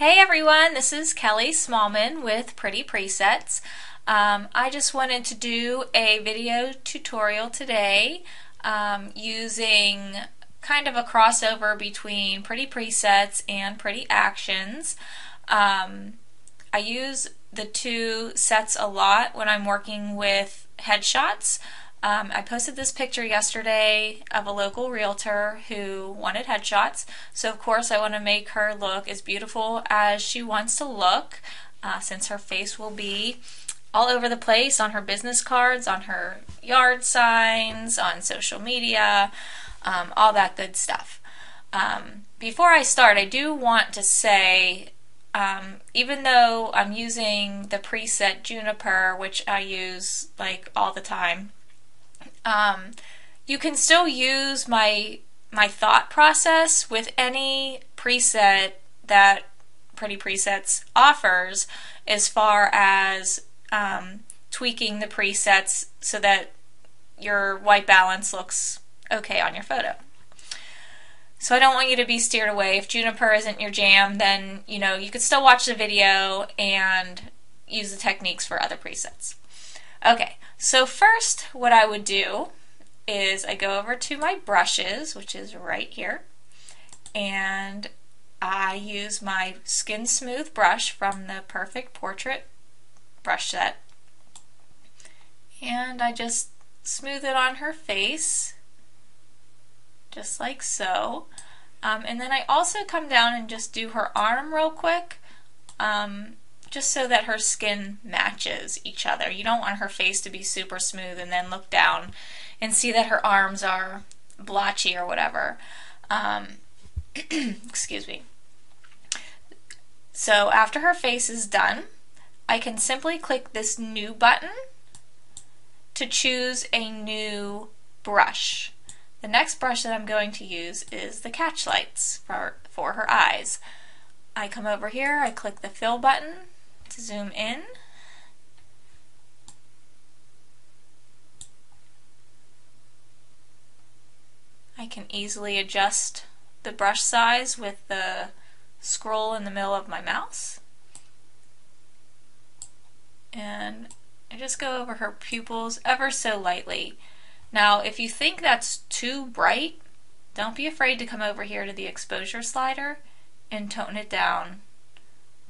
Hey everyone, this is Kelly Smallman with Pretty Presets. Um, I just wanted to do a video tutorial today um, using kind of a crossover between Pretty Presets and Pretty Actions. Um, I use the two sets a lot when I'm working with headshots. Um, I posted this picture yesterday of a local realtor who wanted headshots. So, of course, I want to make her look as beautiful as she wants to look, uh, since her face will be all over the place on her business cards, on her yard signs, on social media, um, all that good stuff. Um, before I start, I do want to say um, even though I'm using the preset Juniper, which I use like all the time, um, you can still use my my thought process with any preset that Pretty Presets offers as far as um, tweaking the presets so that your white balance looks okay on your photo. So I don't want you to be steered away. If Juniper isn't your jam, then you know you could still watch the video and use the techniques for other presets. Okay, so first what I would do is I go over to my brushes, which is right here, and I use my Skin Smooth brush from the Perfect Portrait brush set. And I just smooth it on her face, just like so. Um, and then I also come down and just do her arm real quick. Um, just so that her skin matches each other. You don't want her face to be super smooth and then look down and see that her arms are blotchy or whatever. Um, excuse me. So after her face is done, I can simply click this new button to choose a new brush. The next brush that I'm going to use is the Catchlights for, for her eyes. I come over here, I click the fill button, to zoom in. I can easily adjust the brush size with the scroll in the middle of my mouse. And I just go over her pupils ever so lightly. Now, if you think that's too bright, don't be afraid to come over here to the exposure slider and tone it down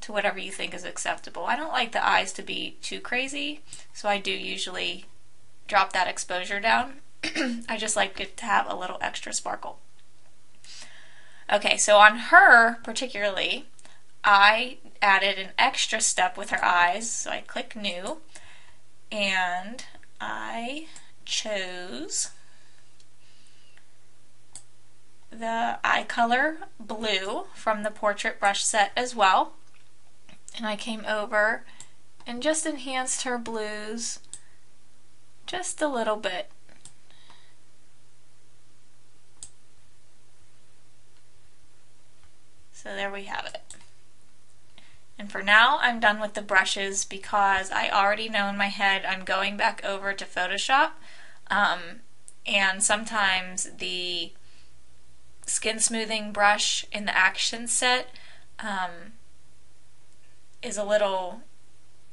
to whatever you think is acceptable. I don't like the eyes to be too crazy, so I do usually drop that exposure down. I just like it to have a little extra sparkle. Okay, so on her particularly, I added an extra step with her eyes, so I click New, and I chose the eye color blue from the portrait brush set as well and I came over and just enhanced her blues just a little bit. So there we have it. And for now, I'm done with the brushes because I already know in my head I'm going back over to Photoshop. Um, and sometimes the skin smoothing brush in the action set um, is a little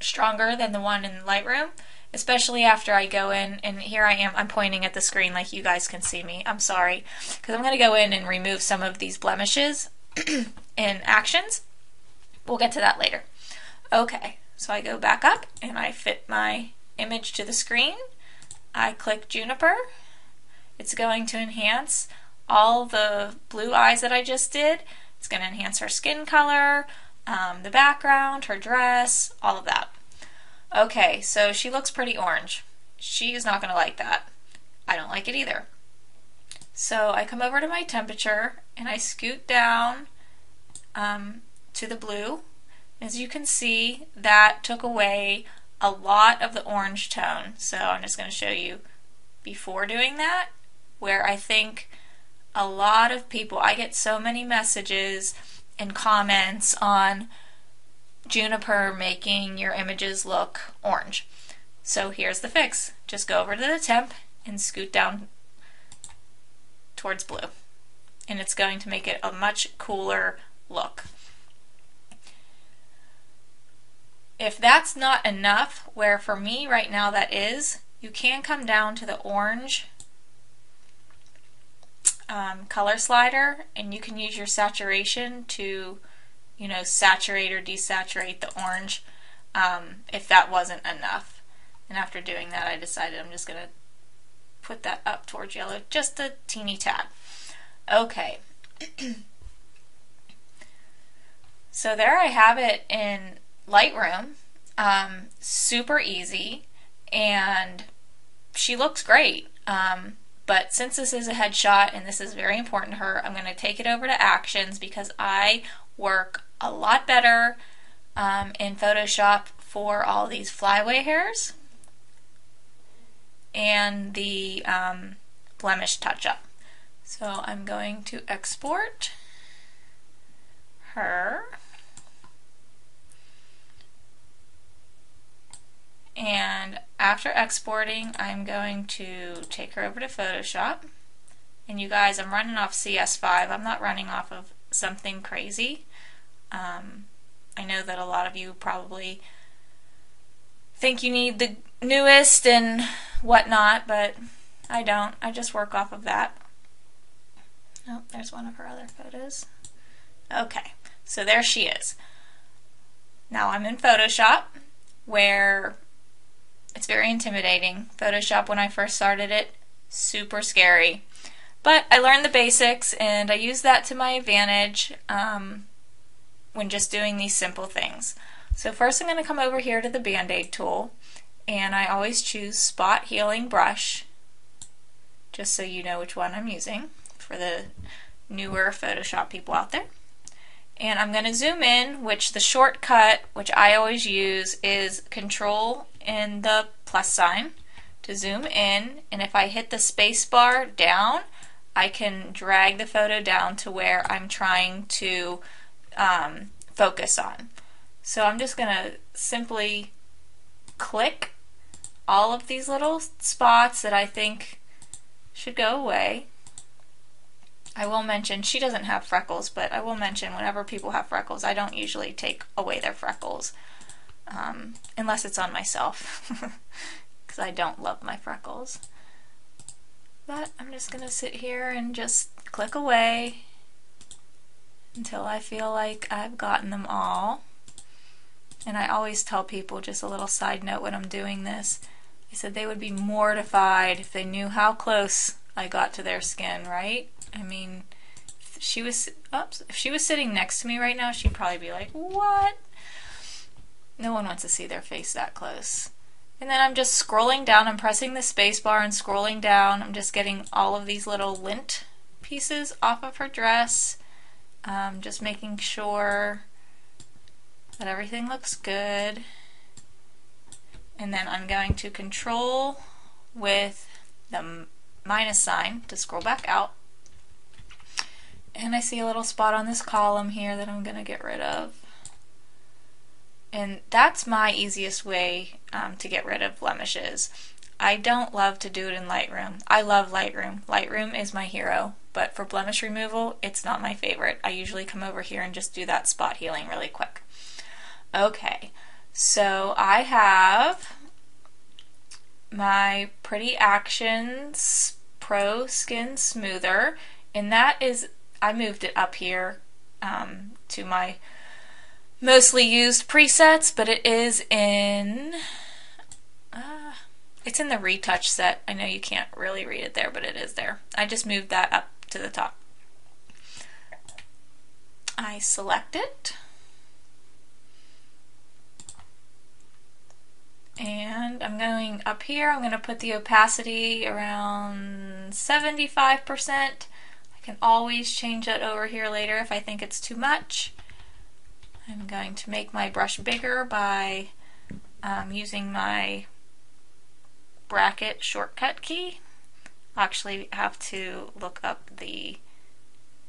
stronger than the one in Lightroom, especially after I go in and here I am, I'm pointing at the screen like you guys can see me. I'm sorry, because I'm going to go in and remove some of these blemishes in actions. We'll get to that later. Okay, so I go back up and I fit my image to the screen. I click Juniper. It's going to enhance all the blue eyes that I just did. It's going to enhance her skin color, um, the background, her dress, all of that. Okay, so she looks pretty orange. She is not going to like that. I don't like it either. So I come over to my temperature and I scoot down um, to the blue. As you can see, that took away a lot of the orange tone. So I'm just going to show you before doing that, where I think a lot of people, I get so many messages and comments on Juniper making your images look orange. So here's the fix. Just go over to the temp and scoot down towards blue. And it's going to make it a much cooler look. if that's not enough, where for me right now that is, you can come down to the orange um, color slider and you can use your saturation to you know saturate or desaturate the orange um, if that wasn't enough. And after doing that I decided I'm just gonna put that up towards yellow just a teeny tad. Okay. So there I have it in Lightroom. Um, super easy and she looks great. Um, but since this is a headshot and this is very important to her, I'm going to take it over to actions because I work a lot better um, in Photoshop for all these flyaway hairs and the um, blemish touch-up. So I'm going to export her. And after exporting, I'm going to take her over to Photoshop. And you guys, I'm running off CS5. I'm not running off of something crazy. Um, I know that a lot of you probably think you need the newest and whatnot, but I don't. I just work off of that. Oh, there's one of her other photos. Okay, so there she is. Now I'm in Photoshop where it's very intimidating. Photoshop, when I first started it, super scary. But I learned the basics and I use that to my advantage um, when just doing these simple things. So first I'm going to come over here to the Band-Aid tool and I always choose Spot Healing Brush just so you know which one I'm using for the newer Photoshop people out there. And I'm going to zoom in, which the shortcut, which I always use, is Control and the plus sign to zoom in. And if I hit the space bar down, I can drag the photo down to where I'm trying to um, focus on. So I'm just going to simply click all of these little spots that I think should go away. I will mention she doesn't have freckles, but I will mention whenever people have freckles, I don't usually take away their freckles um, unless it's on myself because I don't love my freckles. But I'm just going to sit here and just click away until I feel like I've gotten them all. And I always tell people, just a little side note when I'm doing this, I said they would be mortified if they knew how close I got to their skin, right? I mean, she was oops, if she was sitting next to me right now, she'd probably be like, "What?" No one wants to see their face that close. And then I'm just scrolling down, I'm pressing the space bar and scrolling down. I'm just getting all of these little lint pieces off of her dress. Um, just making sure that everything looks good. And then I'm going to control with the minus sign to scroll back out. And I see a little spot on this column here that I'm going to get rid of. And that's my easiest way um, to get rid of blemishes. I don't love to do it in Lightroom. I love Lightroom. Lightroom is my hero, but for blemish removal, it's not my favorite. I usually come over here and just do that spot healing really quick. Okay, so I have my Pretty Actions Pro Skin Smoother, and that is, I moved it up here um, to my mostly used presets, but it is in, uh, it's in the retouch set. I know you can't really read it there, but it is there. I just moved that up to the top. I select it. And I'm going up here, I'm going to put the opacity around 75%. I can always change that over here later if I think it's too much. I'm going to make my brush bigger by um, using my bracket shortcut key. I'll actually have to look up the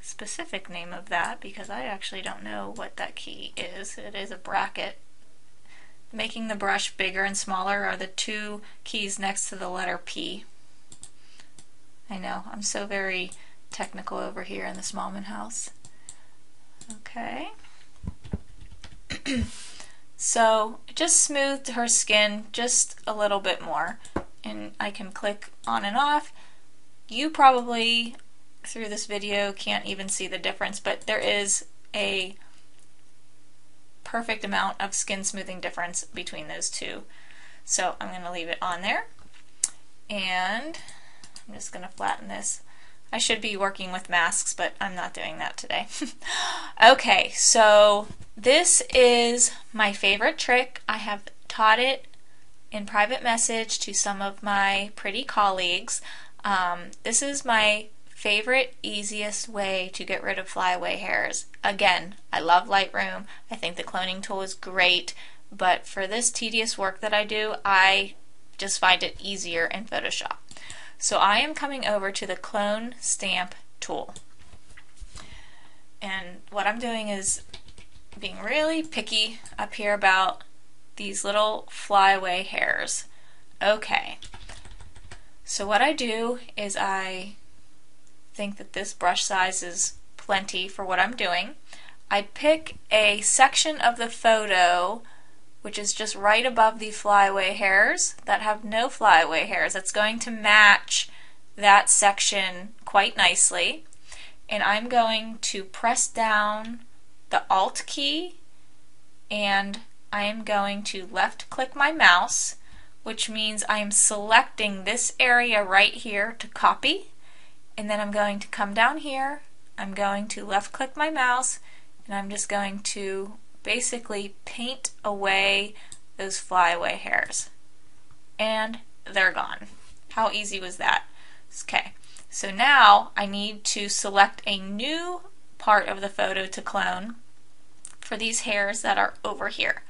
specific name of that because I actually don't know what that key is. It is a bracket. Making the brush bigger and smaller are the two keys next to the letter P. I know, I'm so very technical over here in the Smallman house. Okay. So it just smoothed her skin just a little bit more. And I can click on and off. You probably, through this video, can't even see the difference, but there is a perfect amount of skin smoothing difference between those two. So I'm going to leave it on there. And I'm just going to flatten this. I should be working with masks, but I'm not doing that today. okay, so this is my favorite trick. I have taught it in private message to some of my pretty colleagues. Um, this is my favorite, easiest way to get rid of flyaway hairs. Again, I love Lightroom. I think the cloning tool is great, but for this tedious work that I do, I just find it easier in Photoshop. So I am coming over to the clone stamp tool. And what I'm doing is being really picky up here about these little flyaway hairs. Okay. So what I do is I think that this brush size is plenty for what I'm doing. I pick a section of the photo which is just right above the flyaway hairs that have no flyaway hairs. It's going to match that section quite nicely. And I'm going to press down the Alt key and I am going to left click my mouse which means I am selecting this area right here to copy and then I'm going to come down here I'm going to left click my mouse and I'm just going to basically paint away those flyaway hairs. And they're gone. How easy was that? Okay, so now I need to select a new part of the photo to clone for these hairs that are over here.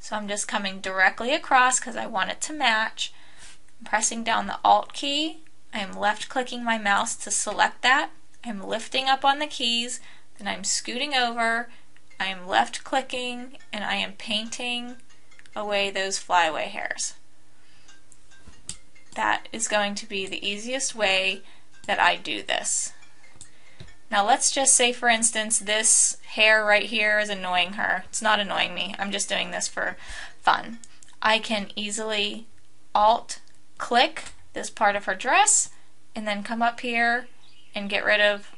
So I'm just coming directly across because I want it to match. I'm pressing down the Alt key. I am left clicking my mouse to select that. I'm lifting up on the keys, then I'm scooting over I am left clicking and I am painting away those flyaway hairs. That is going to be the easiest way that I do this. Now let's just say for instance this hair right here is annoying her. It's not annoying me. I'm just doing this for fun. I can easily alt click this part of her dress and then come up here and get rid of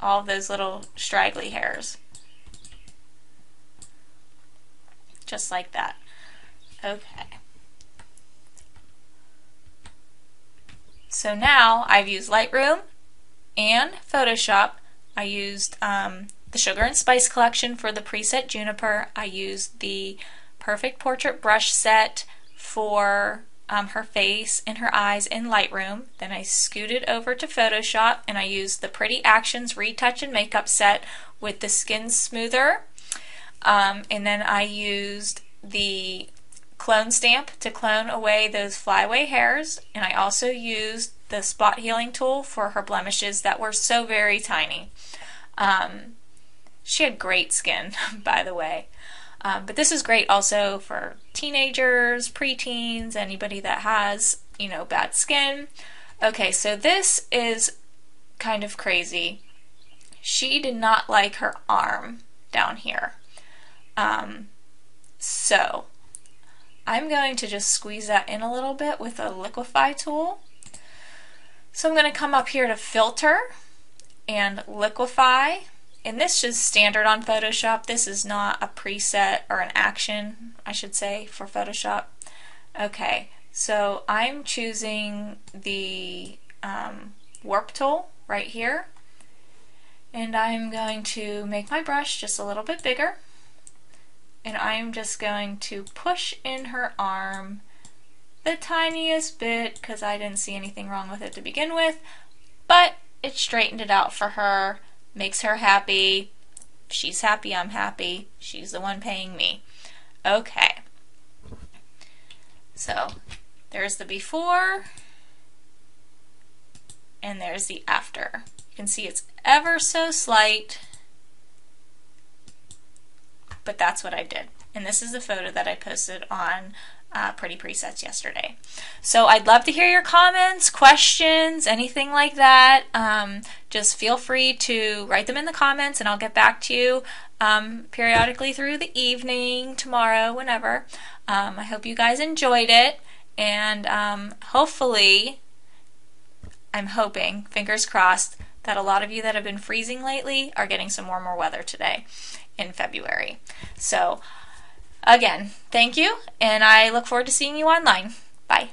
all those little straggly hairs. Just like that. Okay. So now I've used Lightroom and Photoshop. I used um, the Sugar and Spice collection for the preset Juniper. I used the Perfect Portrait brush set for um, her face and her eyes in Lightroom. Then I scooted over to Photoshop and I used the Pretty Actions Retouch and Makeup set with the Skin Smoother um, and then I used the clone stamp to clone away those flyaway hairs. And I also used the spot healing tool for her blemishes that were so very tiny. Um, she had great skin, by the way. Um, but this is great also for teenagers, preteens, anybody that has, you know, bad skin. Okay, so this is kind of crazy. She did not like her arm down here. Um, so I'm going to just squeeze that in a little bit with a liquify tool. So I'm going to come up here to filter and liquify. And this is standard on Photoshop. This is not a preset or an action, I should say, for Photoshop. Okay, so I'm choosing the um, warp tool right here. And I'm going to make my brush just a little bit bigger and I'm just going to push in her arm the tiniest bit because I didn't see anything wrong with it to begin with, but it straightened it out for her, makes her happy. she's happy, I'm happy. She's the one paying me. Okay. So there's the before and there's the after. You can see it's ever so slight but that's what I did. And this is the photo that I posted on uh, Pretty Presets yesterday. So I'd love to hear your comments, questions, anything like that. Um, just feel free to write them in the comments and I'll get back to you. um, periodically through the evening, tomorrow, whenever. Um, I hope you guys enjoyed it, and um, hopefully, I'm hoping, fingers crossed, that a lot of you that have been freezing lately are getting some warmer weather today in February. So, again, thank you, and I look forward to seeing you online. Bye.